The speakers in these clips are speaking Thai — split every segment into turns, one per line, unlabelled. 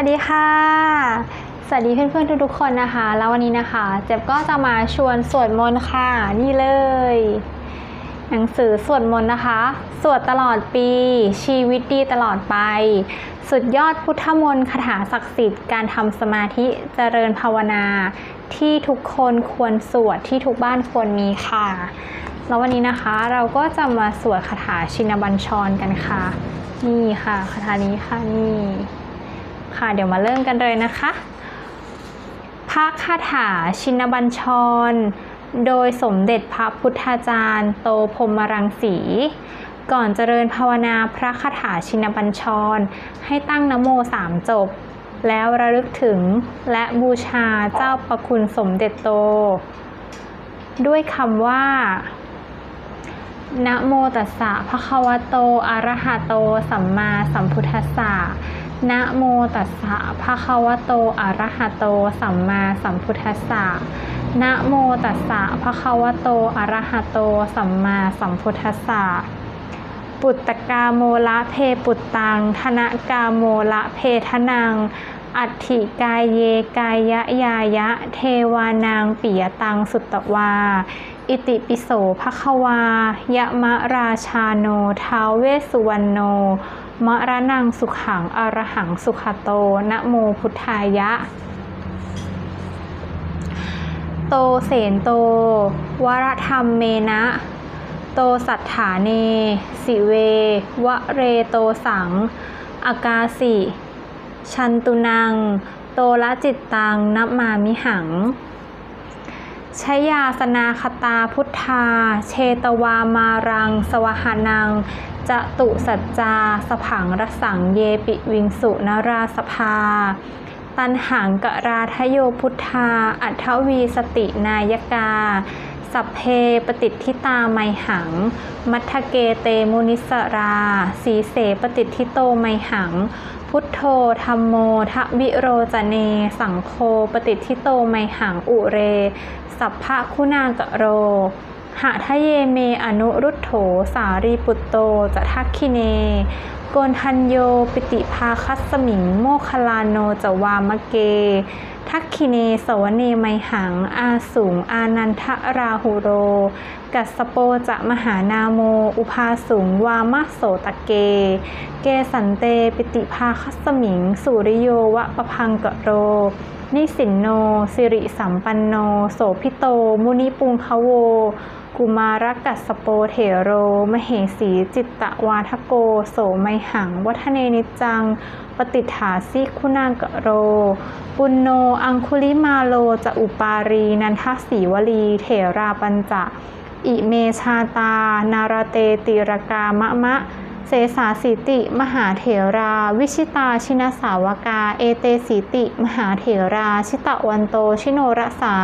วัสดีค่ะ สวัสดีเพื่อนๆทุกๆคนนะคะ แล้ววันนี้นะคะเจ็บก็จะมาชวนสวดมนต์ค่ะ นี่เลย หนังสือสวดมนต์นะคะ สวดตลอดปี ชีวิตดีตลอดไป สุดยอดพุทธมนต์คาถาศักดิ์สิทธิ์การทำสมาธิเจริญภาวนา ที่ทุกคนควรสวดที่ทุกบ้านควรมีค่ะ แล้ววันนี้นะคะเราก็จะมาสวดคาถาชินบัญชรกันค่ะ นี่ค่ะคาถานี้ค่ะนี่ ค่ะ เดี๋ยวมาเริ่มกันเลยนะคะพระคาถาชินบัญชร โดยสมเด็จพระพุทธาจารย์ โตพรมรังสี ก่อนเจริญภาวนาพระคาถาชินบัญชร ให้ตั้งนโมสามจบ แล้วระลึกถึงและบูชาเจ้าประคุณสมเด็จโต ด้วยคำว่านะโมตัสสะภะคะวะโต อะระหะโต สัมมาสัมพุทธัสสะ นะโมตัสสะภะคะวะโต อะระหะโต สัมมาสัมพุทธัสสะ นะโมตัสสะภะคะวะโต อะระหะโต สัมมาสัมพุทธัสสะ ปุตตกาโมละเพปุตตัง ธนกาโมละเพทนัง อัตถิกายเยกายะยายะ เทวานางปิยตังสุตตวา อิติปิโสภควา ยะมะราชาโน ท้าวเวสสุวรรณโน มะระนังสุขังอรหังสุขโตนะโมพุทธายะ โตเสนโต วรธรรมเมนะ โตสัทธาเน สิเว วะเรโตสัง อากาสิ ชันตุนัง โตละจิตตังนับมามิหัง ชยาสนาคตาพุทธา เชตวามารัง สวหานังจะตุสัจจา สผังรสังเยปิวิงสุนราสภา ตันหังกราทโยพุทธา อัทวีสตินายกา สัพเพปฏิทิตาไมหัง มัทเกเตมุนิสรา สีเสปฏิทิโตไมหัง พุทโธธรรมโมทะวิโรจเน สังโฆปฏิทิโตไมหังอุเร สัพพะคุณากะโร หะทะเยเมอนุรุตโถ สารีปุตโตจะทักคิเน โกนทันโยปิติภาคัสมิง โมคลาโนจวามะเก ทักคิเนสวเนไมหัง อาสูง อานันทราหุโร กัสโปจะมหานาโม อุภาสูง วามะโสตะเก เกสันเตปิติภาคัสมิง สุริโยวะประพังกะโร นิสินโน สิริสัมปันโน โสพิโต มุนิปุงคโว กุมารกัสโปเถโร มเหสี จิตตวาทโก โสไมหัง วัฒเนนิจัง ปฏิฐาสิคุณากโร ปุณโน อังคุลิมาโล จะอุปารี นันทสีวลี เถราปัญจะ อิเมชาตา นาราเตติรกามะมะ เสสาสีติ มหาเถรา วิชิตาชินสาวกา เอเตสีติ มหาเถรา ชิตะวันโต ชิโนรสา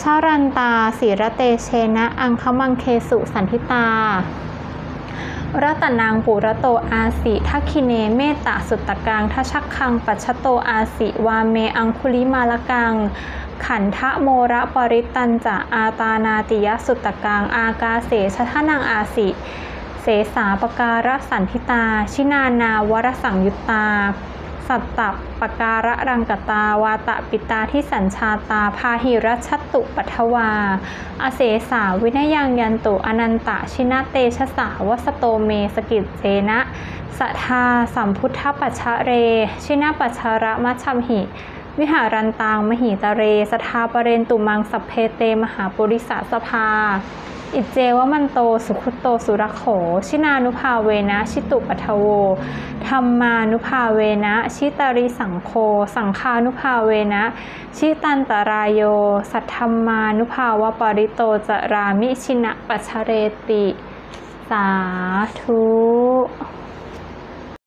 ชารันตาสีระเตเชนะ อังคมังเคสุสันทิตารัตนางปุระโตอาสิทักคิเนเมตตาสุตตะกังทชักคังปัชโตอาสิวาเมอังคุลิมาลกัง ขันทะโมระปริตันจะอาตานาติยสุตตะกัง อากาเสชะทนังอาสิ เสสาปการะสันทิตา ชินานาวรสังยุตตา สัตตปการะรังกตาวาตะปิตาที่สัญชาตา พาหิรัชตุปัทวา อเสสาวินยังยันตุอนันตะชินาเตชะสาวสโตเมสกิจเจนะสัทธาสัมพุทธปัชะเร ชินาปัชระมัชมหิ วิหารันตังมหิตเร สทาปเรนตุมังสัพเพเตมหาปุริสสภา อิเจวมันโตสุขุโตสุรโข ชินานุภาเวนะ ชิตุปัทโว ธรรมานุภาเวนะ ชิตาริสังโฆสังคานุภาเวนะ ชิตันตรายโย สัทธรรมานุภาวปริโตจรามิชินะปัชชเรติ สาธุ